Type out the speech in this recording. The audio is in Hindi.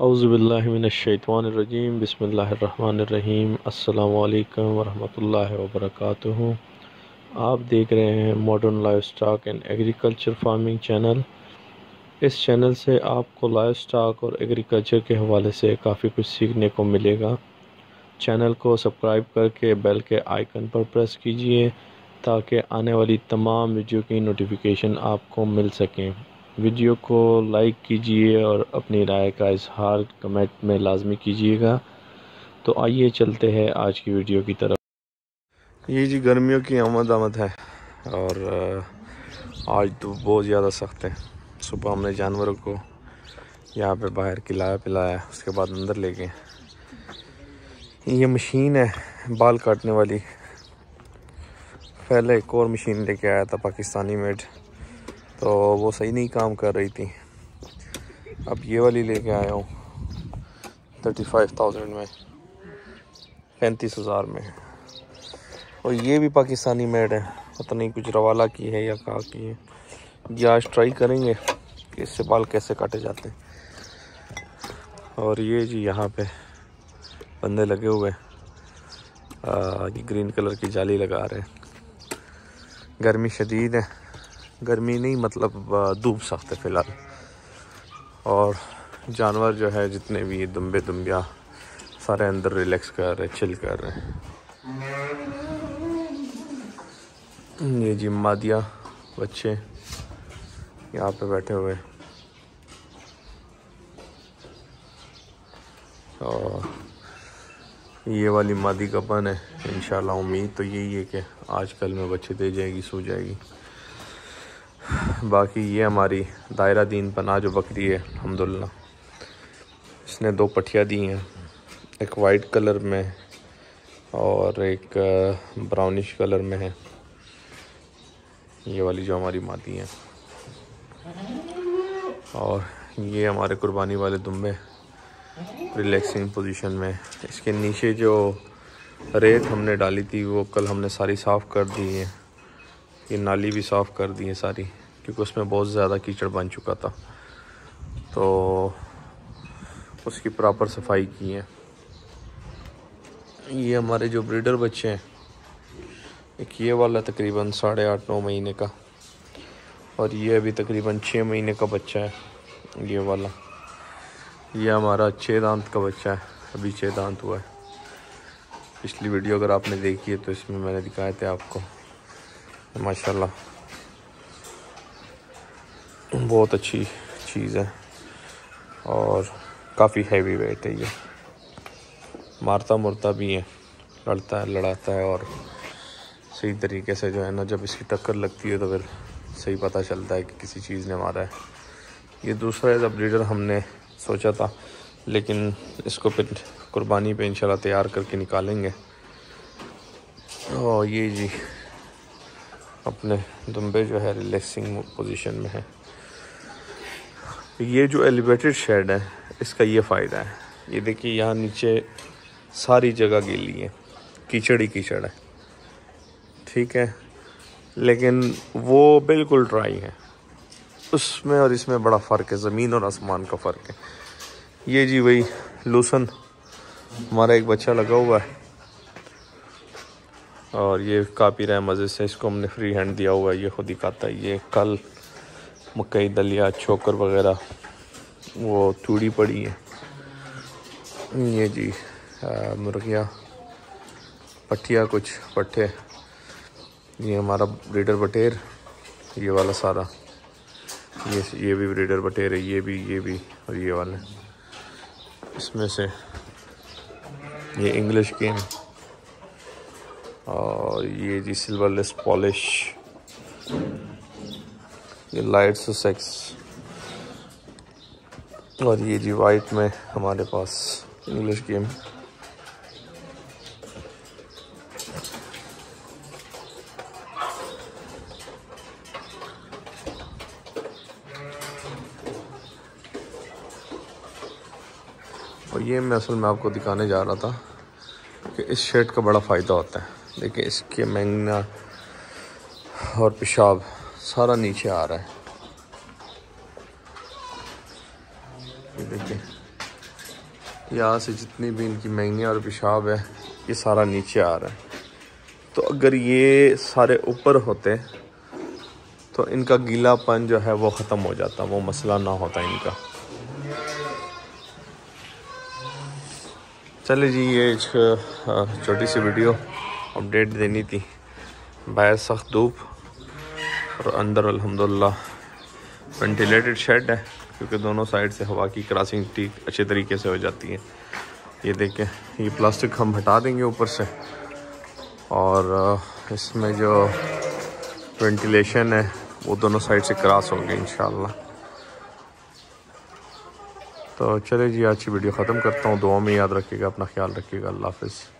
अउज़बिल्लिमिनशैतवानरजीम बसमीम अल्लाम वरहमतुल्लाहि वबरकातुहू। आप देख रहे हैं modern life stock and agriculture farming channel. इस चैनल से आपको लाइफ स्टॉक और एग्रीकल्चर के हवाले से काफ़ी कुछ सीखने को मिलेगा। चैनल को सब्सक्राइब करके बेल के आइकन पर प्रेस कीजिए ताकि आने वाली तमाम वीडियो की नोटिफिकेशन आपको मिल सकें। वीडियो को लाइक कीजिए और अपनी राय का इजहार कमेंट में लाजमी कीजिएगा। तो आइए चलते हैं आज की वीडियो की तरफ़। ये जी गर्मियों की आमद आमद है और आज तो बहुत ज़्यादा सख्त है। सुबह हमने जानवरों को यहाँ पे बाहर खिलाया पिलाया, उसके बाद अंदर ले गए। ये मशीन है बाल काटने वाली। पहले एक और मशीन लेके आया था पाकिस्तानी मेड। तो वो सही नहीं काम कर रही थी। अब ये वाली लेके आया हूँ थर्टी फाइव थाउज़ेंड में, पैंतीस हज़ार में। और ये भी पाकिस्तानी मेड है, पता नहीं कुछ रवाला की है या कहा की है। ये आज ट्राई करेंगे कि इससे बाल कैसे काटे जाते हैं। और ये जी यहाँ पे बंदे लगे हुए ये ग्रीन कलर की जाली लगा रहे हैं। गर्मी शदीद है। गर्मी नहीं मतलब धूप सख्त है फ़िलहाल। और जानवर जो है, जितने भी ये दुम्बे दुम्बिया सारे अंदर रिलैक्स कर रहे चिल कर रहे हैं। ये जी मादिया बच्चे यहाँ पे बैठे हुए और ये वाली मादी कपन है, इंशाल्लाह उम्मीद तो यही है कि आजकल में बच्चे दे जाएगी, सो जाएगी। बाकी ये हमारी दायरा दीन पना जो बकरी है अलहमदिल्ला इसने दो पटिया दी हैं, एक वाइट कलर में और एक ब्राउनिश कलर में है। ये वाली जो हमारी मादी हैं। और ये हमारे कुर्बानी वाले दुम्बे रिलैक्सिंग पोजीशन में। इसके नीचे जो रेत हमने डाली थी, वो कल हमने सारी साफ़ कर दी है। ये नाली भी साफ़ कर दी है सारी, क्योंकि उसमें बहुत ज़्यादा कीचड़ बन चुका था। तो उसकी प्रॉपर सफ़ाई की है। ये हमारे जो ब्रीडर बच्चे हैं, एक ये वाला तकरीबन साढ़े आठ, नौ महीने का, और ये अभी तकरीबन छः महीने का बच्चा है, ये वाला। ये हमारा छः दांत का बच्चा है, अभी छः दांत हुआ है। पिछली वीडियो अगर आपने देखी है तो इसमें मैंने दिखाए थे आपको। माशाल्लाह। बहुत अच्छी चीज़ है और काफ़ी हैवी वेट है ये। मारता मुरता भी है, लड़ता है लड़ाता है और सही तरीके से जो है ना, जब इसकी टक्कर लगती है तो फिर सही पता चलता है कि किसी चीज़ ने मारा है। ये दूसरा एज ब्रीडर हमने सोचा था, लेकिन इसको फिर कुर्बानी पे इंशाल्लाह तैयार करके निकालेंगे। और ये जी अपने दुम्बे जो है रिलैक्सिंग पोजीशन में है। ये जो एलिवेटेड शेड है, इसका ये फ़ायदा है। ये देखिए, यहाँ नीचे सारी जगह गीली है। कीचड़ ही कीचड़ है। ठीक है? लेकिन वो बिल्कुल ड्राई है। उसमें और इसमें बड़ा फ़र्क है। ज़मीन और आसमान का फ़र्क है। ये जी वही लूसन, हमारा एक बच्चा लगा हुआ है। और ये कापी रहा मज़े से इसको हमने फ्री हैंड दिया हुआ है। ये खुद ही खाता है। ये कल मकई, दलिया छोकर वगैरह, वो चूड़ी पड़ी है। ये जी मुर्गियाँ पट्टिया कुछ पट्टे ये हमारा ब्रीडर बटेर, ये वाला सारा। ये ये भी ब्रीडर बटेर है, ये भी ये भी और ये वाले। इसमें से ये इंग्लिश गेम और ये जी सिल्वरलेस पॉलिश ये लाइट सेक्स और ये जी वाइट में हमारे पास इंग्लिश गेम और ये मैं असल में आपको दिखाने जा रहा था कि इस शेड का बड़ा फ़ायदा होता है। देखिए इसके मैंगना और पेशाब सारा नीचे आ रहा है। ये देखिए, यहाँ से जितनी भी इनकी महंगियाँ और पेशाब है, ये सारा नीचे आ रहा है। तो अगर ये सारे ऊपर होते तो इनका गीलापन जो है वो ख़त्म हो जाता, वो मसला ना होता इनका। चले जी, ये एक छोटी सी वीडियो। अपडेट देनी थी। बाहर सख्त धूप और अंदर अल्हम्दुलिल्लाह वेंटिलेटेड शेड है, क्योंकि दोनों साइड से हवा की क्रॉसिंग ठीक अच्छे तरीके से हो जाती है। ये देखें, ये प्लास्टिक हम हटा देंगे ऊपर से। और इसमें जो वेंटिलेशन है, वो दोनों साइड से क्रॉस होंगे इन तो चले जी, आज की वीडियो ख़त्म करता हूँ। दुआ में याद रखिएगा, अपना ख्याल रखिएगा। अल्लाह हाफिज़।